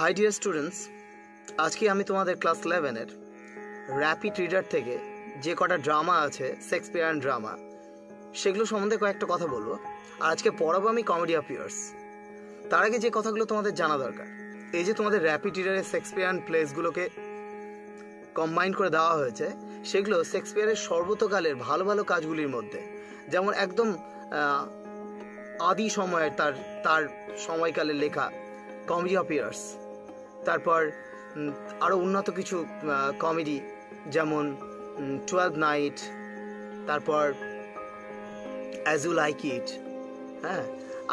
High dear students আজকে আমি তোমাদের ক্লাস ইলেভেনের র্যাপিড রিডার থেকে যে কটা ড্রামা আছে শেক্সপিয়ার ড্রামা সেগুলো সম্বন্ধে কয়েকটা কথা বলব। আর আজকে পড়াবো আমি কমেডি অফ ইয়ার্স তার আগে যে কথাগুলো তোমাদের জানা দরকার, এই যে তোমাদের র্যাপিড রিডারের শেক্সপিয়ার প্লেসগুলোকে কম্বাইন করে দেওয়া হয়েছে, সেগুলো শেক্সপিয়ারের সর্বতকালের ভালো ভালো কাজগুলির মধ্যে, যেমন একদম আদি সময়ের তার তার সময়কালে লেখা কমেডি অফ ইয়ার্স তারপর আরও উন্নত কিছু কমেডি যেমন টুয়েলভ নাইট তারপর অ্যাজ ইউ লাইক ইট হ্যাঁ?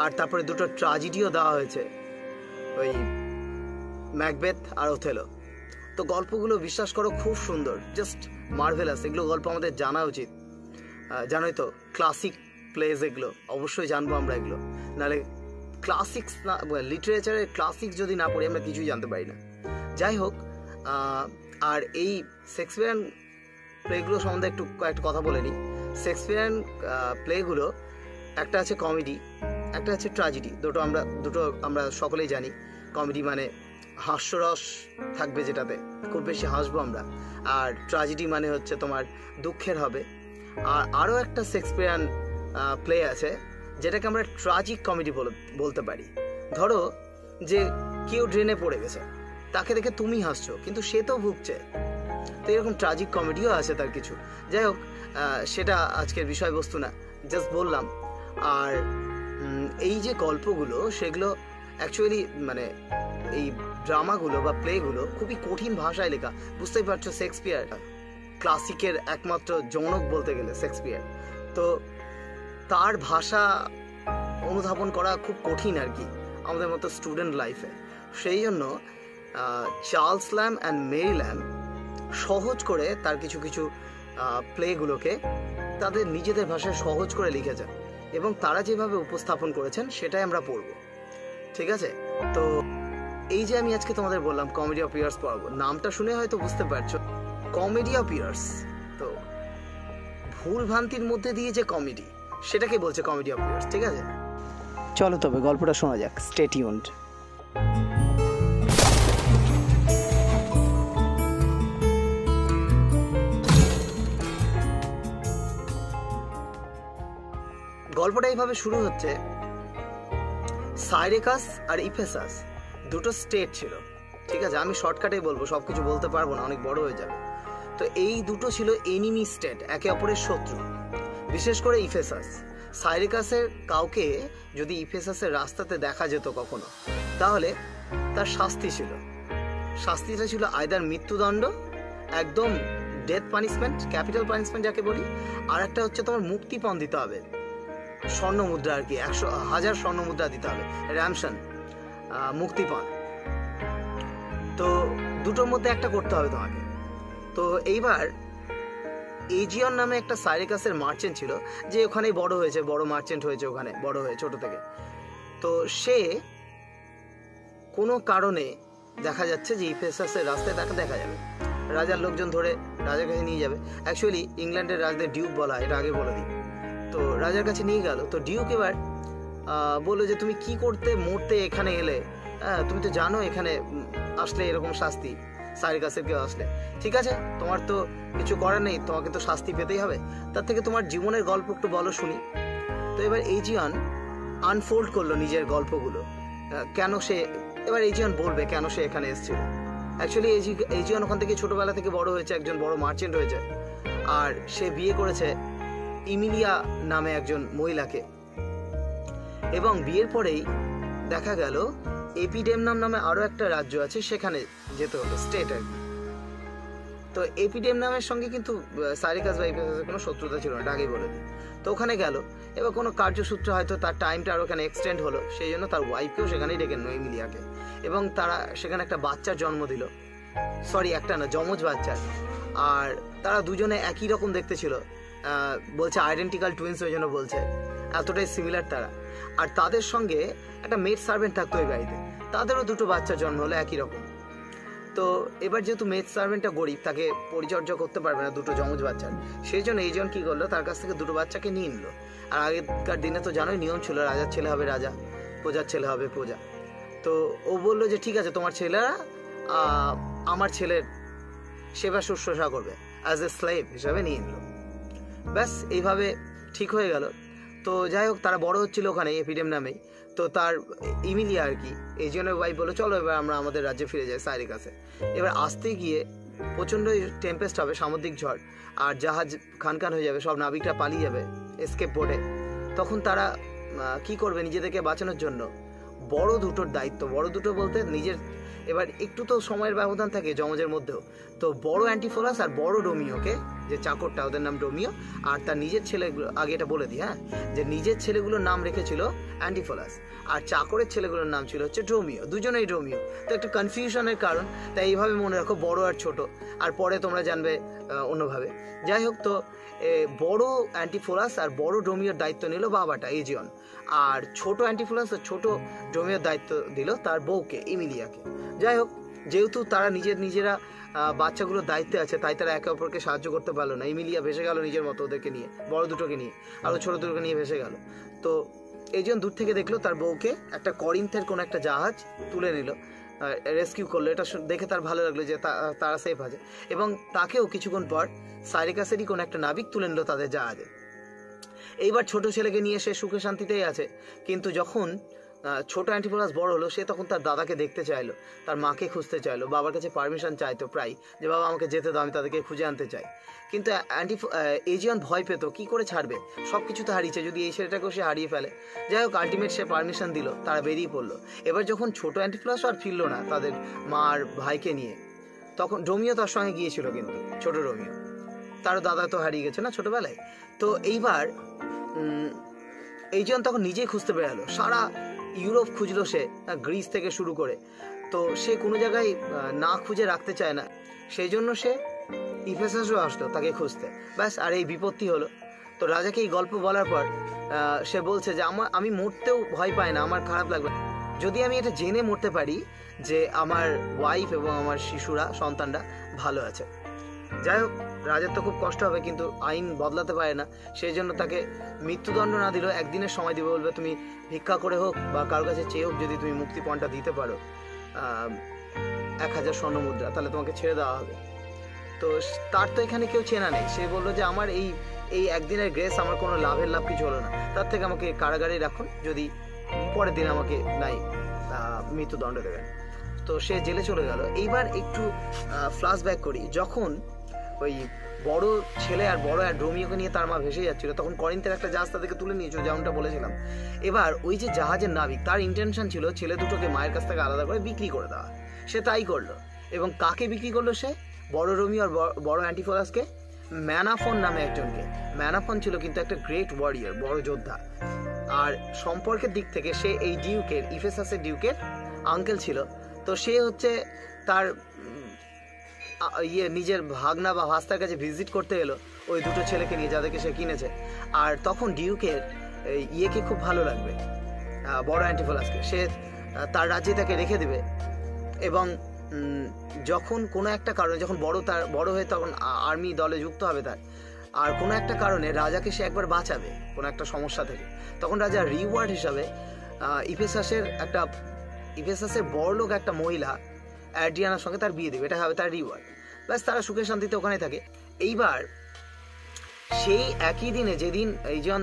আর তারপরে দুটো ট্রাজেডিও দেওয়া হয়েছে। ওই ম্যাকবেথ আর ওথেলো তো গল্পগুলো বিশ্বাস করো খুব সুন্দর জাস্ট মার্ভেলাস এগুলো গল্প আমাদের জানা উচিত। জানোই তো ক্লাসিক প্লেস এগুলো, অবশ্যই জানব আমরা এগুলো। নাহলে ক্লাসিক্স না লিটারেচারের ক্লাসিক যদি না পড়ি, আমরা কিছুই জানতে পারি না। যাই হোক আর এই শেক্সপিয়ান প্লেগুলো সম্বন্ধে একটু কয়েকটা কথা বলে নিই। শেক্সপিয়ান প্লেগুলো একটা আছে কমেডি একটা আছে ট্র্যাজেডি দুটো আমরা দুটো আমরা সকলেই জানি। কমেডি মানে হাস্যরস থাকবে যেটাতে, খুব বেশি হাসবো আমরা। আর ট্র্যাজেডি মানে হচ্ছে তোমার দুঃখের হবে। আর আরও একটা শেক্সপিয়ান প্লে আছে যেটাকে আমরা ট্রাজিক কমেডি বলতে পারি। ধরো যে কেউ ড্রেনে পড়ে গেছে, তাকে দেখে তুমি হাসছো, কিন্তু সে তো ভুগছে। তো এরকম ট্রাজিক কমেডিও আছে তার কিছু। যাই হোক সেটা আজকের বিষয়বস্তু না জাস্ট বললাম। আর এই যে গল্পগুলো, সেগুলো অ্যাকচুয়ালি মানে এই ড্রামাগুলো বা প্লেগুলো খুবই কঠিন ভাষায় লেখা। বুঝতেই পারছ শেক্সপিয়ার ক্লাসিকের একমাত্র জনক বলতে গেলে শেক্সপিয়ার তো তার ভাষা অনুধাবন করা খুব কঠিন আর কি, আমাদের মতো স্টুডেন্ট লাইফে সেই জন্য Charles Lamb and Mary Lamb সহজ করে তার কিছু কিছু প্লেগুলোকে তাদের নিজেদের ভাষায় সহজ করে লিখে লিখেছেন এবং তারা যেভাবে উপস্থাপন করেছেন সেটাই আমরা পড়ব। ঠিক আছে? তো এই যে আমি আজকে তোমাদের বললাম কমেডি অফ ইয়ার্স পড়াবো, নামটা শুনে হয়তো বুঝতে পারছ। কমেডি অফ ইয়ার্স তো ভুল ভ্রান্তির মধ্যে দিয়ে যে কমেডি সেটাকে বলছে কমেডি অফ ইয়ার্স ঠিক আছে? চলো তবে গল্পটা শোনা যাক স্টে টিউনড গল্পটা এইভাবে শুরু হচ্ছে সাইরেকাস আর ইফেসাস দুটো স্টেট ছিল ঠিক আছে? আমি শর্টকাটেই বলব সব কিছু বলতে পারব না অনেক বড় হয়ে যাবে। তো এই দুটো ছিল এনিমি স্টেট একে অপরের শত্রু। বিশেষ করে ইফেসাস। সাইরিকাসের কাউকে যদি ইফেসাসের রাস্তাতে দেখা যেত কখনো, তাহলে তার শাস্তি ছিল। শাস্তিটা ছিল আয়দার মৃত্যুদণ্ড, একদম ডেথ পানিশমেন্ট ক্যাপিটাল পানিশমেন্ট যাকে বলি, আর একটা হচ্ছে তোমার মুক্তিপণ দিতে হবে। স্বর্ণ মুদ্রা আর কি, একশো, হাজার স্বর্ণ মুদ্রা দিতে হবে র্যামশন মুক্তিপণ। তো দুটোর মধ্যে একটা করতে হবে তোমাকে। তো এইবার এজিয়ন নামে একটা সাইরিকাসের মার্চেন্ট ছিল, যে ওখানেই বড় হয়েছে, বড় মার্চেন্ট হয়েছে ওখানে, বড় হয়ে ছোট থেকে। তো সে কোনো কারণে দেখা যাচ্ছে যে ইফেসাসের রাস্তায় তাকে দেখা যাবে। রাজার লোকজন ধরে রাজার কাছে নিয়ে যাবে। অ্যাকচুয়ালি ইংল্যান্ডের রাজদের ডিউক বলা এটা আগে বলে দিই। তো রাজার কাছে নিয়ে গেল। তো ডিউক এবার বলল যে, তুমি কি করতে, মরতে এখানে এলে? হ্যাঁ তুমি তো জানো এখানে আসলে এরকম শাস্তি। সাইরিকাসের কেউ আসলে। ঠিক আছে? তোমার তো কিছু করার নেই, তোমাকে তো শাস্তি পেতেই হবে। তার থেকে তোমার জীবনের গল্প একটু বলো শুনি। তো এবার এইজিয়ান আনফোল্ড করল নিজের গল্পগুলো। কেন সে, এবার এইজিয়ান বলবে কেন সে এখানে এসেছিল। অ্যাকচুয়ালি এইজিয়ান ওখান থেকে ছোটবেলা থেকে বড় হয়েছে, একজন বড় মার্চেন্ট হয়েছে। আর সে বিয়ে করেছে ইমিলিয়া নামে একজন মহিলাকে। এবং বিয়ের পরেই দেখা গেল এপিডেমনাম নামে আরও একটা রাজ্য আছে, সেখানে যেতে হলো স্টেট আর তো এপিডেম নামের সঙ্গে কিন্তু সারিকাস বা ইপিএসের কোনো শত্রুতা ছিল না আগেই বলে তো ওখানে গেল, এবার কোনো কার্যসূত্রে হয়তো তার টাইমটা আরও ওখানে এক্সটেন্ড হলো, সেই জন্য তার ওয়াইফকেও সেখানেই ডেকে নয় এমিলিয়াকে এবং তারা সেখানে একটা বাচ্চার জন্ম দিল। সরি একটা না, যমজ বাচ্চার। আর তারা দুজনে একই রকম দেখতে ছিল। বলছে আইডেন্টিক্যাল টুইন্স ওই জন্য বলছে। এতটাই সিমিলার তারা। আর তাদের সঙ্গে একটা মেড সার্ভেন্ট থাকতো ওই বাড়িতে তাদেরও দুটো বাচ্চা জন্ম হলো একই রকম। তো এবার যেহেতু মেড সার্ভেন্টটা গরিব, তাকে পরিচর্যা করতে পারবে না দুটো যমজ বাচ্চার সেই জন্য এইজন কি করল, তার কাছ থেকে দুটো বাচ্চাকে নিয়ে নিল। আর আগেকার দিনে তো জানোই নিয়ম ছিল, রাজার ছেলে হবে রাজা, প্রজার ছেলে হবে প্রজা। তো ও বলল যে, ঠিক আছে, তোমার ছেলেরা আমার ছেলের সেবা শুশ্রূষা করবে অ্যাজ এ স্লেভ হিসাবে নিয়ে নিল। ব্যাস, এইভাবে ঠিক হয়ে গেল। তো যাই হোক, তারা বড় হচ্ছিল ওখানে এপিডেম নামেই। তো তার ইমিলিয়া আর কি এই জন্য ওয়াইফ বলো চলো এবার আমরা আমাদের রাজ্যে ফিরে যাই সাইরের কাছে। এবার আসতে গিয়ে প্রচণ্ড টেম্পেস্ট হবে, সামুদ্রিক ঝড়, আর জাহাজ খানখান হয়ে যাবে, সব নাবিকরা পালিয়ে যাবে এসকেপ বোর্ডে তখন তারা কি করবে নিজেদেরকে বাঁচানোর জন্য? বড় দুটোর দায়িত্ব, বড় দুটো বলতে নিজের, এবার একটু তো সময়ের ব্যবধান থাকে জমজের মধ্যেও। তো বড় অ্যান্টিফোলাস আর বড় ডোমিওকে যে চাকরটা, ওদের নাম ডোমিও, আর তার নিজের ছেলে, আগে এটা বলে দিই হ্যাঁ? যে নিজের ছেলেগুলোর নাম রেখেছিল অ্যান্টিফোলাস, আর চাকরের ছেলেগুলোর নাম ছিল হচ্ছে ডোমিও, দুজনেই ডোমিও। তো একটু কনফিউশনের কারণ, তাই এইভাবে মনে রাখো, বড় আর ছোট, আর পরে তোমরা জানবে অন্যভাবে। যাই হোক তো বড় অ্যান্টিফোলাস আর বড় ডোমিওর দায়িত্ব নিল বাবাটা, এজিয়ন। আর ছোট অ্যান্টিফোলাস আর ছোট ডোমিওর দায়িত্ব দিল তার বউকে, ইমিলিয়াকে। যাই হোক যেহেতু তারা নিজের নিজেরা বাচ্চাগুলোর দায়িত্বে আছে, তাই তারা একে অপরকে সাহায্য করতে পারল না। ইমিলিয়া ভেসে গেল নিজের মতো ওদেরকে নিয়ে, বড় দুটোকে নিয়ে আরও ছোট দুটোকে নিয়ে ভেসে গেল। তো এইজন দূর থেকে দেখল তার বউকে একটা করিন্থের কোনো একটা জাহাজ তুলে নিল রেস্কিউ করল। এটা দেখে তার ভালো লাগল যে তারা সেফ আছে। এবং তাকেও কিছুক্ষণ পর সাইরিকাসেরই কোনো একটা নাবিক তুলে নিল তাদের জাহাজে। এইবার ছোট ছেলেকে নিয়ে সে সুখে শান্তিতেই আছে। কিন্তু যখন ছোট অ্যান্টিপোলাস বড় হলো, সে তখন তার দাদাকে দেখতে চাইলো, তার মাকে খুঁজতে চাইলো, বাবার কাছে পারমিশন চাইতো প্রায়, যে বাবা আমাকে যেতে দাও, আমি তাদেরকে খুঁজে আনতে চাই। কিন্তু অ্যান্টি এজিয়ন ভয় পেতো, কি করে ছাড়বে? সব কিছু তো হারিয়েছে, যদি এই ছেলেটাকেও সে হারিয়ে ফেলে। যাই হোক আলটিমেট সে পারমিশন দিল, তারা বেরিয়ে পড়ল। এবার যখন ছোট অ্যান্টিপ্লাস আর ফিরলো না, তাদের মার ভাইকে নিয়ে, তখন রোমিও তার সঙ্গে গিয়েছিল কিন্তু, ছোট রোমিও। তার দাদা তো হারিয়ে গেছে না ছোটবেলায়? তো এইবার এইজন তখন নিজেই খুঁজতে বেরালো সারা ইউরোপ খুঁজলো সে গ্রিস থেকে শুরু করে। তো সে কোনো জায়গায় না খুঁজে রাখতে চায় না। সেই জন্য সে ইফেসাসও আসলো তাকে খুঁজতে। ব্যাস, আর এই বিপত্তি হলো। তো রাজাকে এই গল্প বলার পর সে বলছে যে, আমার, আমি মরতেও ভয় পাই না, আমার খারাপ লাগবে যদি আমি এটা জেনে মরতে পারি যে, আমার ওয়াইফ এবং আমার শিশুরা, সন্তানরা ভালো আছে। যাই হোক রাজার তো খুব কষ্ট হবে, কিন্তু আইন বদলাতে পারে না। সেই জন্য তাকে মৃত্যুদণ্ড না দিলেও একদিনের সময় দিবে বলবে, তুমি ভিক্ষা করে হোক বা কারোর কাছে চেয়ে হোক, যদি তুমি মুক্তিপণটা দিতে পারো এক হাজার স্বর্ণ মুদ্রা, তাহলে তোমাকে ছেড়ে দেওয়া হবে। তো তার তো এখানে কেউ চেনা নেই। সে বলল যে, আমার এই এই একদিনের গ্রেস আমার কোনো লাভের লাভ কিছু হলো না। তার থেকে আমাকে কারাগারে রাখুন, যদি পরের দিন আমাকে নাই মৃত্যুদণ্ড দেবেন। তো সে জেলে চলে গেল। এইবার একটু ফ্ল্যাশব্যাক করি। যখন ওই বড় ছেলে আর বড় আর রোমিওকে নিয়ে তার মা ভেসে যাচ্ছিল। তখন করিন্থের একটা জাহাজ তাদেরকে তুলে নিয়েছিল, যেমনটা বলেছিলাম। এবার ওই যে জাহাজের নাবিক, তার ইন্টেনশন ছিল ছেলে দুটোকে মায়ের কাছ থেকে আলাদা করে বিক্রি করে দেওয়া। সে তাই করল। এবং কাকে বিক্রি করল সে? বড় রোমিও আর বড়- অ্যান্টিফোরাসকে? ম্যানাফন নামে একজনকে। ম্যানাফন ছিল কিন্তু একটা গ্রেট ওয়ারিয়ার বড় যোদ্ধা। আর সম্পর্কের দিক থেকে সে এই ডিউকের ইফেসাসের ডিউকের আঙ্কেল ছিল। তো সে হচ্ছে তার ইয়ে নিজের ভাগনা বা ভাস্তার কাছে ভিজিট করতে এলো, ওই দুটো ছেলেকে নিয়ে যাদেরকে সে কিনেছে। আর তখন ডিউকের ইয়েকে খুব ভালো লাগবে বড় অ্যান্টিফোলাসকে সে তার রাজ্যে তাকে রেখে দেবে। এবং যখন কোনো একটা কারণে, যখন বড় তার, বড় হয়ে তখন আর্মি দলে যুক্ত হবে তার, আর কোনো একটা কারণে রাজাকে সে একবার বাঁচাবে, কোনো একটা সমস্যা থেকে। তখন রাজা রিওয়ার্ড হিসাবে ইফেসাসের একটা, ইফেসাসের বড় লোক একটা মহিলা অ্যাড্রিয়ানার সঙ্গে তার বিয়ে দেবে। এটা হবে তার রিওয়ার্ড ব্যাস, তারা সুখে শান্তিতে ওখানে থাকে। এইবার সেই একই দিনে যেদিন এইজন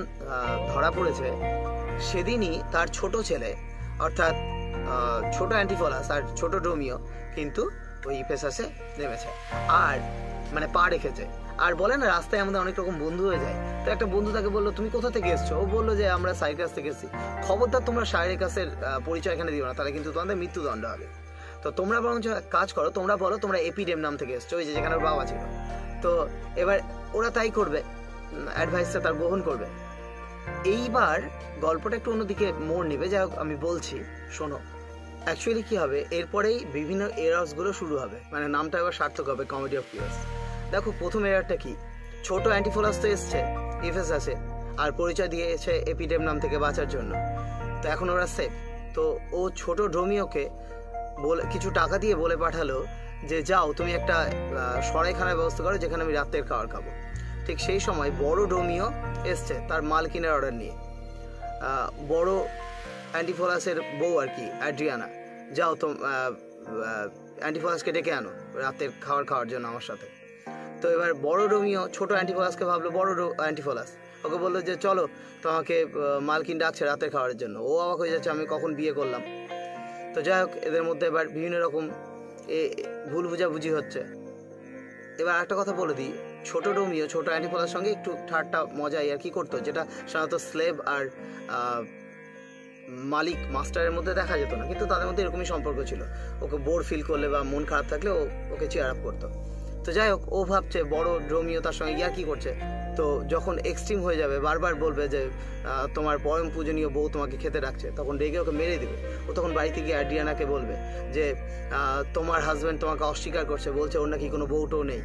ধরা পড়েছে, সেদিনই তার ছোট ছেলে, অর্থাৎ ছোট অ্যান্টিফলাস, আর ছোট ডোমিও কিন্তু ওই ইফেসাসে নেমেছে। আর মানে পা রেখেছে। আর বলে না, রাস্তায় আমাদের অনেক রকম বন্ধু হয়ে যায়। তো একটা বন্ধু তাকে বলল, তুমি কোথা থেকে এসছো? ও বলল যে, আমরা সাইকাস থেকে এসেছি। খবরদার তোমরা সাইকাসের পরিচয় এখানে দিও না, তাহলে কিন্তু তোমাদের মৃত্যুদণ্ড হবে। তো তোমরা বরঞ্চ কাজ করো, তোমরা বলো তোমরা এপিডেম নাম থেকে এসছো, ওই যে যেখানে বাবা ছিল। তো এবার ওরা তাই করবে অ্যাডভাইসটা তার গ্রহণ করবে। এইবার গল্পটা একটু অন্যদিকে মোড় নেবে হোক আমি বলছি, শোনো। অ্যাকচুয়ালি কি হবে, এরপরেই বিভিন্ন এরার্সগুলো শুরু হবে মানে নামটা এবার সার্থক হবে কমেডি অফ ইয়ার্স দেখো, প্রথম এরারটা কি? ছোট অ্যান্টিফোলাস তো এসছে ইফেস আছে, আর পরিচয় দিয়েছে এপিডেম নাম থেকে বাঁচার জন্য। তো এখন ওরা সেফ তো ও ছোট ড্রোমিওকে বলে, কিছু টাকা দিয়ে বলে পাঠালো যে, যাও, তুমি একটা সরাইখানার ব্যবস্থা করো, যেখানে আমি রাতের খাবার খাব। ঠিক সেই সময় বড় ডোমিও এসছে তার মাল কেনার অর্ডার নিয়ে। বড় অ্যান্টিফোলাসের বউ আর কি, অ্যাড্রিয়ানা। যাও তো অ্যান্টিফলাসকে ডেকে আনো রাতের খাবার খাওয়ার জন্য আমার সাথে। তো এবার বড় রোমিও ছোট অ্যান্টিফলাসকে ভাবলো, বড় অ্যান্টিফলাস। ওকে বলল যে, চলো, তোমাকে মালকিন ডাকছে রাতের খাওয়ার জন্য। ও অবাক হয়ে যাচ্ছে, আমি কখন বিয়ে করলাম? তো যাই হোক, এদের মধ্যে এবার বিভিন্ন রকম এ, ভুল বুঝাবুঝি হচ্ছে। এবার একটা কথা বলে দিই, ছোট রোমিও ছোট অ্যান্টিফলার সঙ্গে একটু ঠাট্টা মজাই আর কি করতো, যেটা সাধারণত স্লেভ আর মালিক মাস্টারের মধ্যে দেখা যেত না, কিন্তু তাদের মধ্যে এরকমই সম্পর্ক ছিল। ওকে বোর ফিল করলে বা মন খারাপ থাকলে ও, ওকে চেয়ার আপ করতো। তো যাই হোক, ও ভাবছে বড় রোমিও তার সঙ্গে ইয়ার কি করছে? তো যখন এক্সট্রিম হয়ে যাবে, বারবার বলবে যে তোমার পরম পূজনীয় বউ তোমাকে খেতে রাখছে তখন রেগে ওকে মেরে দিবে। ও তখন বাড়িতে গিয়ে অ্যাড্রিয়ানাকে বলবে যে তোমার হাজব্যান্ড তোমাকে অস্বীকার করছে, বলছে ওর নাকি কোনো বউটও নেই।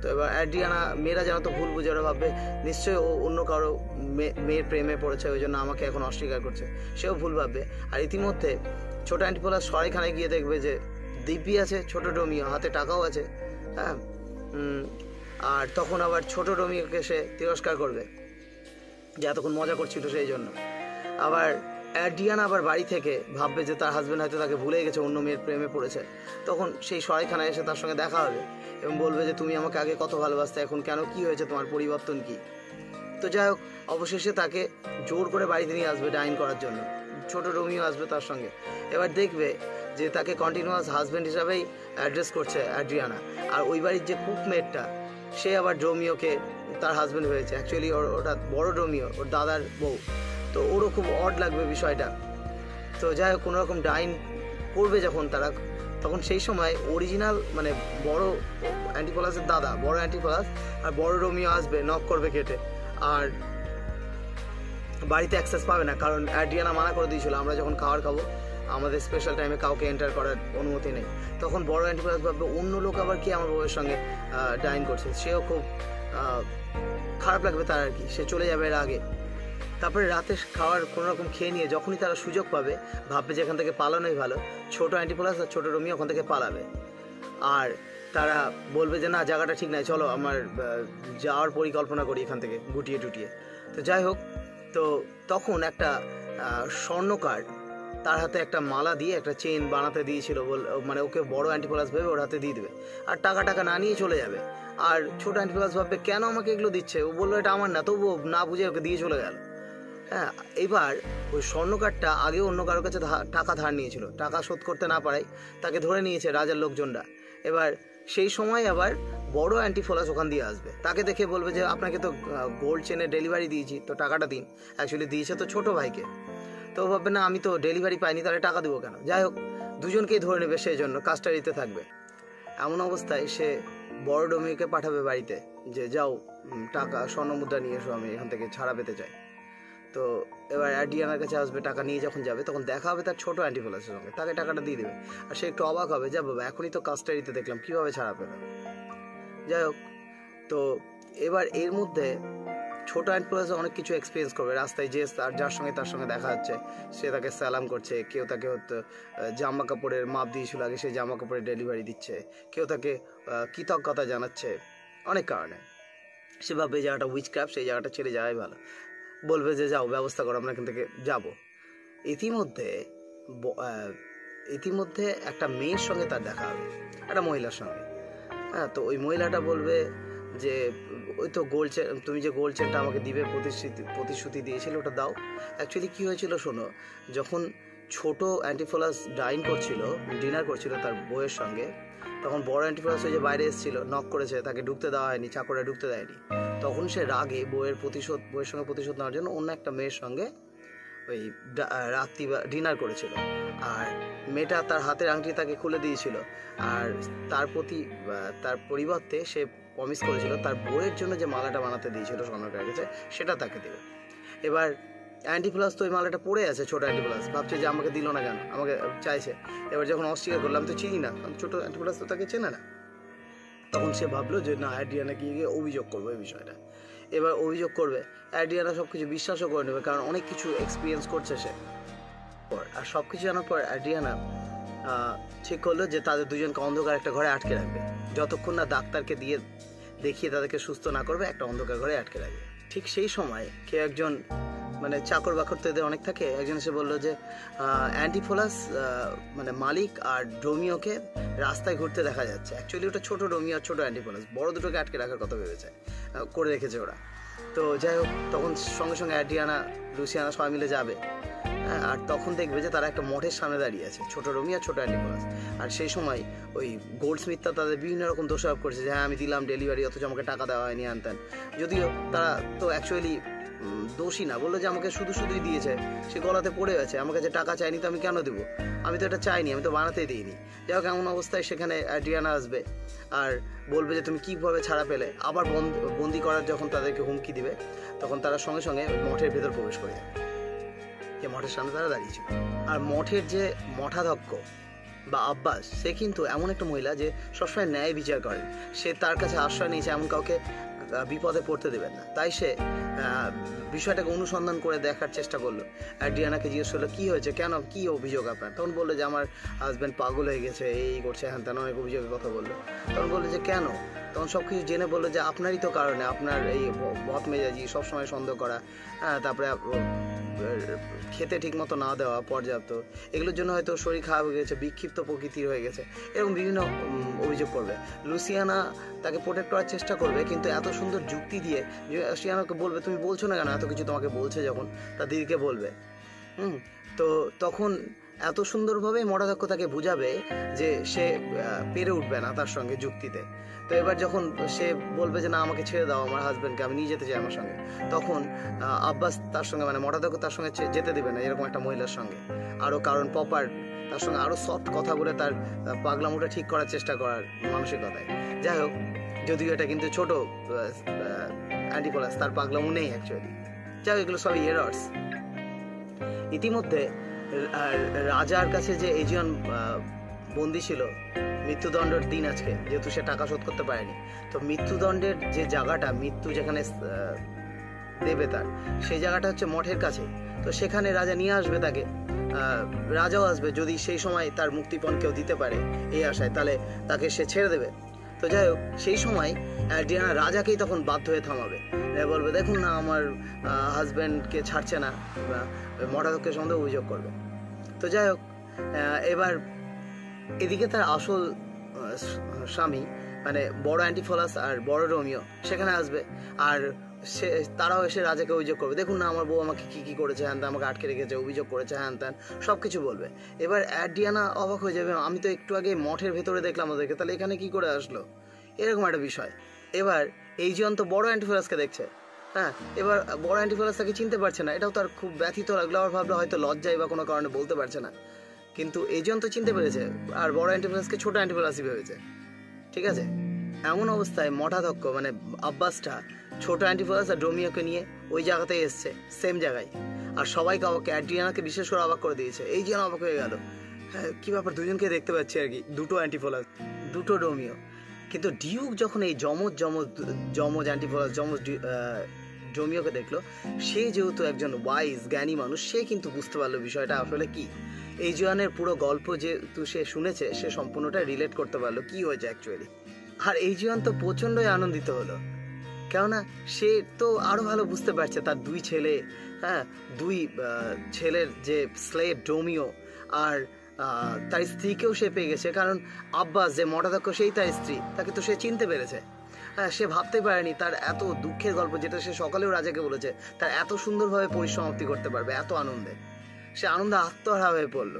তো এবার অ্যাড্রিয়ানা মেয়েরা যেন তো ভুল বুঝে, ওরা ভাববে নিশ্চয়ই ও অন্য কারও মেয়ের প্রেমে পড়েছে, ওই জন্য আমাকে এখন অস্বীকার করছে। সেও ভুল ভাববে। আর ইতিমধ্যে ছোট অ্যান্টিপোলার সরাইখানে গিয়ে দেখবে যে, দিব্যি আছে, ছোটো ডোমিও, হাতে টাকাও আছে হ্যাঁ? আর তখন আবার ছোট রোমিওকে সে তিরস্কার করবে। যে এতক্ষণ মজা করছিল সেই জন্য। আবার অ্যাডিয়ান আবার বাড়ি থেকে ভাববে যে তার হাজব্যান্ড হয়তো তাকে ভুলে গেছে, অন্য মেয়ের প্রেমে পড়েছে। তখন সেই সরাইখানায় এসে তার সঙ্গে দেখা হবে এবং বলবে যে, তুমি আমাকে আগে কত ভালোবাসতে, এখন কেন কি হয়েছে, তোমার পরিবর্তন কি? তো যাই হোক, অবশেষে তাকে জোর করে বাড়িতে নিয়ে আসবে ডাইন করার জন্য। ছোট রোমিও আসবে তার সঙ্গে। এবার দেখবে যে তাকে কন্টিনিউয়াস হাজব্যান্ড হিসাবেই অ্যাড্রেস করছে অ্যাড্রিয়ানা। আর ওই বাড়ির যে কুক মেটটা সে আবার রোমিওকে তার হাজব্যান্ড হয়েছে। অ্যাকচুয়ালি ওর ওটা বড় রোমিও ওর দাদার বউ। তো ওরও খুব অড লাগবে বিষয়টা। তো যাই হোক, কোনোরকম ডাইন করবে যখন তারা, তখন সেই সময় অরিজিনাল মানে বড় অ্যান্টিপলাসের দাদা, বড় অ্যান্টিপলাস আর বড় রোমিও আসবে নক করবে কেটে আর বাড়িতে অ্যাক্সেস পাবে না, কারণ অ্যাড্রিয়ানা মানা করে দিয়েছিল, আমরা যখন খাবার খাব আমাদের স্পেশাল টাইমে কাউকে এন্টার করার অনুমতি নেই। তখন বড় অ্যান্টিপ্লাস ভাববে অন্য লোক আবার কি আমার বউয়ের সঙ্গে ডাইন করছে? সেও খুব খারাপ লাগবে তার আর কি। সে চলে যাবে এর আগে। তারপরে রাতে খাওয়ার কোনো রকম খেয়ে নিয়ে যখনই তারা সুযোগ পাবে, ভাববে যে এখান থেকে পালানোই ভালো। ছোট অ্যান্টিপ্লাস আর ছোটো রমি ওখান থেকে পালাবে। আর তারা বলবে যে, না, জায়গাটা ঠিক নাই, চলো আমার যাওয়ার পরিকল্পনা করি এখান থেকে, গুটিয়ে টুটিয়ে। তো যাই হোক, তো তখন একটা স্বর্ণকার তার হাতে একটা মালা দিয়ে একটা চেন বানাতে দিয়েছিল বল মানে ওকে বড় অ্যান্টিপ্লাস ভেবে ওর হাতে দিয়ে দেবে। আর টাকা টাকা না নিয়ে চলে যাবে। আর ছোট অ্যান্টিপ্লাস ভাববে, কেন আমাকে এগুলো দিচ্ছে? ও বলল, এটা আমার না। তবুও না বুঝে ওকে দিয়ে চলে গেল। হ্যাঁ এবার ওই স্বর্ণকারটা আগে অন্য কারোর কাছে টাকা ধার নিয়েছিল। টাকা শোধ করতে না পারায় তাকে ধরে নিয়েছে রাজার লোকজনরা। এবার সেই সময় আবার বড় অ্যান্টিফোলাস ওখান দিয়ে আসবে। তাকে দেখে বলবে যে, আপনাকে তো গোল্ড চেনে ডেলিভারি দিয়েছি, তো টাকাটা দিন। অ্যাকচুয়ালি দিয়েছে তো ছোট ভাইকে। তো ভাববে, না, আমি তো ডেলিভারি পাইনি, তাহলে টাকা দেবো কেন? যাই হোক, দুজনকেই ধরে নেবে সেই জন্য কাস্টারিতে থাকবে। এমন অবস্থায় সে বড় ডোমিওকে পাঠাবে বাড়িতে, যে, যাও টাকা, স্বর্ণ মুদ্রা নিয়ে এসো, আমি এখান থেকে ছাড়া পেতে চাই। তো এবার অ্যাডিয়ানার কাছে আসবে, টাকা নিয়ে যখন যাবে, তখন দেখা হবে তার ছোট অ্যান্টিফোলাসের সঙ্গে। তাকে টাকাটা দিয়ে দেবে। আর সে একটু অবাক হবে, যা বাবা, এখনই তো কাস্টারিতে দেখলাম, কীভাবে ছাড়া পেলাম? যাই হোক, তো এবার এর মধ্যে ছোট অ্যান্টিফোলাস অনেক কিছু এক্সপিরিয়েন্স করবে। রাস্তায় যে তার যার সঙ্গে তার সঙ্গে দেখা যাচ্ছে সে তাকে সালাম করছে, কেউ তাকে জামা কাপড়ের মাপ দিয়েছিল আগে, সে জামা কাপড়ের ডেলিভারি দিচ্ছে। কেউ তাকে কৃতজ্ঞতা জানাচ্ছে অনেক কারণে। সে ভাববে এই জায়গাটা উইচ ক্রাফট সেই জায়গাটা ছেড়ে যাওয়াই ভালো। বলবে যে, যাও, ব্যবস্থা করো, আমরা এখান থেকে যাব। ইতিমধ্যে ইতিমধ্যে একটা মেয়ের সঙ্গে তার দেখা হবে, একটা মহিলার সঙ্গে। হ্যাঁ তো ওই মহিলাটা বলবে যে ওই তো গোল্ড চেন তুমি যে গোল্ড চেনটা আমাকে দিবে, প্রতিশ্রুতি প্রতিশ্রুতি দিয়েছিল, ওটা দাও। অ্যাকচুয়ালি কী হয়েছিল শোনো, যখন ছোট অ্যান্টিফোলাস ডাইন করছিল ডিনার করছিল তার বউয়ের সঙ্গে, তখন বড় অ্যান্টিফোলাস ওই যে বাইরে এসেছিল নক করেছে, তাকে ঢুকতে দেওয়া হয়নি, চাকরে ঢুকতে দেয়নি। তখন সে রাগে বইয়ের প্রতিশোধ বইয়ের সঙ্গে প্রতিশোধ নেওয়ার জন্য অন্য একটা মেয়ের সঙ্গে ওই রাত্রি ডিনার করেছিল। আর মেয়েটা তার হাতের আংটি তাকে খুলে দিয়েছিল। আর তার প্রতি তার পরিবর্তে সে প্রমিস করেছিল, তার বইয়ের জন্য যে মালাটা বানাতে দিয়েছিল স্বর্ণকার কাছে, সেটা তাকে দেবে। এবার অ্যান্টিপ্লাস তো ওই মালাটা পড়ে আছে, ছোট অ্যান্টিপ্লাস ভাবছে যে আমাকে দিল না কেন, আমাকে চাইছে। এবার যখন অস্বীকার করলাম তো চিনি না, কারণ ছোট অ্যান্টিপ্লাস তো তাকে চেনে না। তখন সে ভাবলো যে, না অ্যাডিয়ানা গিয়ে গিয়ে অভিযোগ করব এই বিষয়টা। এবার অভিযোগ করবে। অ্যাডিয়ানা সব কিছু বিশ্বাসও করে নেবে, কারণ অনেক কিছু এক্সপিরিয়েন্স করছে সে। পর, আর সব কিছু জানার পর অ্যাডিয়ানা ঠিক করল যে তাদের দুজনকে অন্ধকার একটা ঘরে আটকে রাখবে। যতক্ষণ না ডাক্তারকে দিয়ে দেখিয়ে তাদেরকে সুস্থ না করবে, একটা অন্ধকার ঘরে আটকে রাখবে। ঠিক সেই সময় কেউ একজন মানে চাকর বাকর তো এদের অনেক থাকে, একজন এসে বলল যে অ্যান্টিফোলাস মানে মালিক আর ডোমিওকে রাস্তায় ঘুরতে দেখা যাচ্ছে। অ্যাকচুয়ালি ওটা ছোট ডোমিও আর ছোটো অ্যান্টিফোলাস, বড় দুটোকে আটকে রাখার কথা ভেবেছে করে রেখেছে ওরা। তো যাই হোক, তখন সঙ্গে সঙ্গে অ্যাড্রিয়ানা লুসিয়ানা সবাই মিলে যাবে। হ্যাঁ, আর তখন দেখবে যে তারা একটা মঠের সামনে দাঁড়িয়ে আছে ছোট রমি আর ছোট অ্যান্টিফোলাস আর সেই সময় ওই গোল্ড স্মিথটা তাদের বিভিন্ন রকম দোষারোপ করছে যে হ্যাঁ আমি দিলাম ডেলিভারি অথচ আমাকে টাকা দেওয়া হয়নি আনতেন যদিও তারা তো অ্যাকচুয়ালি দোষী না বলল যে আমাকে শুধু শুধুই দিয়েছে সে গলাতে পড়ে আছে আমার কাছে টাকা চাইনি তো আমি কেন দেবো? আমি তো এটা চাইনি আমি তো বানাতেই দিইনি। যাই হোক এমন অবস্থায় সেখানে অ্যাড্রিয়ানা আসবে আর বলবে যে তুমি কীভাবে ছাড়া পেলে? আবার বন্দি করার যখন তাদেরকে হুমকি দিবে তখন তারা সঙ্গে সঙ্গে মঠের ভেতর প্রবেশ করে যাবে যে মঠের সামনে তারা দাঁড়িয়েছিল। আর মঠের যে মঠাধ্যক্ষ বা আব্বাস, সে কিন্তু এমন একটা মহিলা যে সবসময় ন্যায় বিচার করেন। সে তার কাছে আশ্রয় নিয়েছে, এমন কাউকে বিপদে পড়তে দেবেন না। তাই সে বিষয়টাকে অনুসন্ধান করে দেখার চেষ্টা করল। আর ডিয়ানাকে জিজ্ঞেস করল, কী হয়েছে? কেন? কী অভিযোগ আপনার? তখন বলল যে, আমার হাজব্যান্ড পাগল হয়ে গেছে, এই করছে, হ্যান তেন অনেক অভিযোগের কথা বলল। তখন বলল যে, কেন? তখন সব কিছু জেনে বলল যে, আপনারই তো কারণে, আপনার এই বদ মেজাজি, সবসময় সন্দেহ করা হ্যাঁ তারপরে খেতে ঠিক মতো না দেওয়া, পর্যাপ্ত, এগুলোর জন্য হয়তো শরীর খারাপ হয়ে গেছে, বিক্ষিপ্ত প্রকৃতির হয়ে গেছে, এরকম বিভিন্ন অভিযোগ করবে। লুসিয়ানা তাকে প্রোটেক্ট করার চেষ্টা করবে, কিন্তু এত সুন্দর যুক্তি দিয়ে, যে, লুসিয়ানাকে বলবে তুমি বলছো না কেন? এত কিছু তোমাকে বলছে যখন তার দিদিকে বলবে। হুম? তো তখন এত সুন্দরভাবে মরাদক্ষ তাকে বুঝাবে যে সে পেরে উঠবে না তার সঙ্গে যুক্তিতে। তো এবার যখন সে বলবে যে, না, আমাকে ছেড়ে দাও আমার হাজব্যান্ডকে আমি নিয়ে যেতে চাই আমার সঙ্গে। তখন আব্বাস তার সঙ্গে মানে মরাদক্ষ তার সঙ্গে যেতে দেবে না, এরকম একটা মহিলার সঙ্গে। আরও কারণ পপার তার সঙ্গে আরও সফট কথা বলে তার পাগলামোটা ঠিক করার চেষ্টা করার মানসিকতায়। যাই হোক, যদিও এটা কিন্তু ছোট অ্যান্টিপোলাস তার পাগলামো নেই অ্যাকচুয়ালি যাই হোক এগুলো সবই এরার্স ইতিমধ্যে রাজার কাছে যে এজিয়ন বন্দি ছিল, মৃত্যুদণ্ডের দিন আজকে, যেহেতু সে টাকা শোধ করতে পারেনি। তো মৃত্যুদণ্ডের যে জায়গাটা, মৃত্যু যেখানে দেবে তার, সেই জায়গাটা হচ্ছে মঠের কাছে। তো সেখানে রাজা নিয়ে আসবে তাকে। রাজাও আসবে, যদি সেই সময় তার মুক্তিপণ কেউ দিতে পারে, এই আশায়, তাহলে তাকে সে ছেড়ে দেবে। তো যাই হোক, সেই সময় ডিয়ানা রাজাকেই তখন বাধ্য হয়ে থামাবে। বলবে, দেখুন না, আমার হাজব্যান্ডকে ছাড়ছে না মঠাধ্যক্ষের সঙ্গে অভিযোগ করবে। তো যাই হোক এবার এদিকে তার আসল স্বামী মানে বড় অ্যান্টিফলাস আর বড় রোমিও, সেখানে আসবে। আর সে, তারাও এসে রাজাকে অভিযোগ করবে। দেখুন না, আমার বউ আমাকে কি কি করেছে, হ্যান আমাকে আটকে রেখেছে, অভিযোগ করেছে, হ্যান ত্যান সব কিছু বলবে। এবার অ্যাডিয়ানা অবাক হয়ে যাবে। আমি তো একটু আগে মঠের ভেতরে দেখলাম ওদেরকে। তাহলে এখানে কি করে আসলো? এরকম একটা বিষয়। এবার, এই জন তো বড় অ্যান্টিফলাসকে দেখছে। হ্যাঁ এবার, বড় অ্যান্টিফলাস তাকে চিনতে পারছে না। এটাও তার খুব ব্যথিত লাগল। আবার ভাবলো হয়তো লজ্জায় বা কোনো কারণে বলতে পারছে না। কিন্তু এজন তো চিনতে পেরেছে। আর বড় অ্যান্টিফলাসকে ছোট অ্যান্টিফলাসই ভেবেছে। ঠিক আছে? এমন অবস্থায় মঠাধ্যক্ষ মানে আব্বাসটা, ছোট অ্যান্টিফলাস আর ডোমিওকে নিয়ে ওই জায়গাতেই এসছে সেম জায়গায়। আর সবাইকে অবাক অ্যাড্রিয়ানাকে বিশেষ করে অবাক করে দিয়েছে। এই যেন অবাক হয়ে গেল। হ্যাঁ কী ব্যাপার, দুজনকে দেখতে পাচ্ছি আর কি, দুটো অ্যান্টিফলাস দুটো ডোমিও। কিন্তু ডিউক যখন এই যমজ যমজ যমজ অ্যান্টিফলাস যমজ ডোমিওকে দেখল, সে যেহেতু একজন ওয়াইজ জ্ঞানী মানুষ, সে কিন্তু বুঝতে পারল বিষয়টা আসলে কি। এই জোয়ানের পুরো গল্প যেহেতু সে শুনেছে, সে সম্পূর্ণটা রিলেট করতে পারল কি হয়েছে অ্যাকচুয়ালি আর এই জীবন তো প্রচণ্ডই আনন্দিত হলো। কেননা সে তো আরও ভালো বুঝতে পারছে, তার দুই ছেলে হ্যাঁ দুই ছেলের যে স্লেভ ডোমিও আর তার স্ত্রীকেও সে পেয়ে গেছে। কারণ আব্বাস যে মঠাধ্যক্ষ সেই তার স্ত্রী, তাকে তো সে চিনতে পেরেছে। হ্যাঁ সে ভাবতে পারেনি তার এত দুঃখের গল্প, যেটা সে সকালেও রাজাকে বলেছে, তার এত সুন্দরভাবে পরিসমাপ্তি করতে পারবে, এত আনন্দে। সে আনন্দে আত্মহারা হয়ে পড়ল।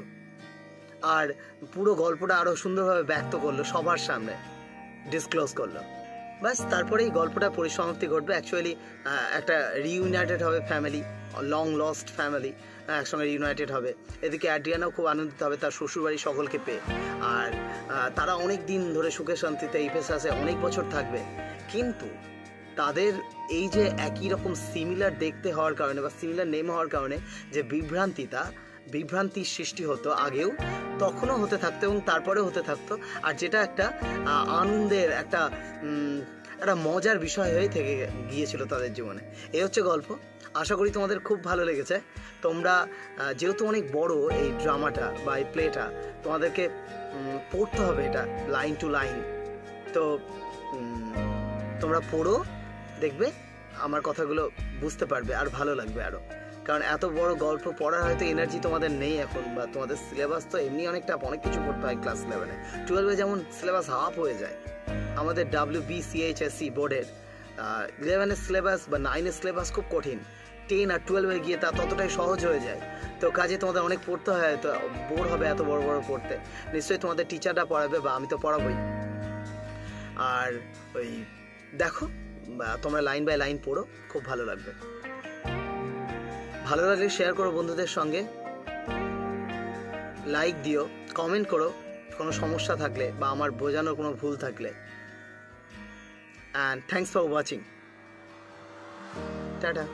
আর পুরো গল্পটা আরও সুন্দরভাবে ব্যক্ত করল সবার সামনে। ডিসক্লোজ করল বাস তারপরে এই গল্পটা পরিসমাপ্তি ঘটবে অ্যাকচুয়ালি একটা রিইউনাইটেড হবে ফ্যামিলি লং লস্ট ফ্যামিলি একসঙ্গে রিউনাইটেড হবে। এদিকে অ্যাড্রিয়ানাও খুব আনন্দিত হবে, তার শ্বশুরবাড়ি সকলকে পেয়ে। আর তারা অনেক দিন ধরে সুখে শান্তিতে এই পেশাসে অনেক বছর থাকবে। কিন্তু তাদের এই যে একই রকম সিমিলার দেখতে হওয়ার কারণে বা সিমিলার নেম হওয়ার কারণে যে বিভ্রান্তিটা, বিভ্রান্তির সৃষ্টি হতো আগেও তখনও হতে থাকতো এবং তারপরেও হতে থাকতো। আর যেটা একটা আনন্দের একটা একটা মজার বিষয় হয়ে থেকে গিয়েছিল তাদের জীবনে। এই হচ্ছে গল্প। আশা করি তোমাদের খুব ভালো লেগেছে। তোমরা যেহেতু অনেক বড় এই ড্রামাটা বা এই প্লেটা, তোমাদেরকে পড়তে হবে এটা লাইন টু লাইন। তো তোমরা পড়ো, দেখবে, আমার কথাগুলো বুঝতে পারবে আর ভালো লাগবে আরও কারণ এত বড় গল্প পড়ার হয়তো এনার্জি তোমাদের নেই এখন, বা তোমাদের সিলেবাস তো এমনি অনেকটা অনেক কিছু পড়তে হয় ক্লাস ইলেভেনে টুয়েলভে যেমন সিলেবাস হাফ হয়ে যায়, আমাদের ডাব্লিউ বি সিএইচএসসি বোর্ডের ইলেভেনের সিলেবাস বা নাইনের সিলেবাস খুব কঠিন। টেন আর টুয়েলভে গিয়ে তা ততটাই সহজ হয়ে যায়। তো কাজে তোমাদের অনেক পড়তে হয়, তো বোর হবে এত বড় বড় পড়তে। নিশ্চয়ই তোমাদের টিচাররা পড়াবে, বা আমি তো পড়াবোই। আর ওই, দেখো তোমরা লাইন বাই লাইন পড়ো, খুব ভালো লাগবে। ভালো লাগলে শেয়ার করো বন্ধুদের সঙ্গে। লাইক দিও কমেন্ট করো, কোনো সমস্যা থাকলে বা আমার বোঝানোর কোনো ভুল থাকলে। And thanks for watching tata.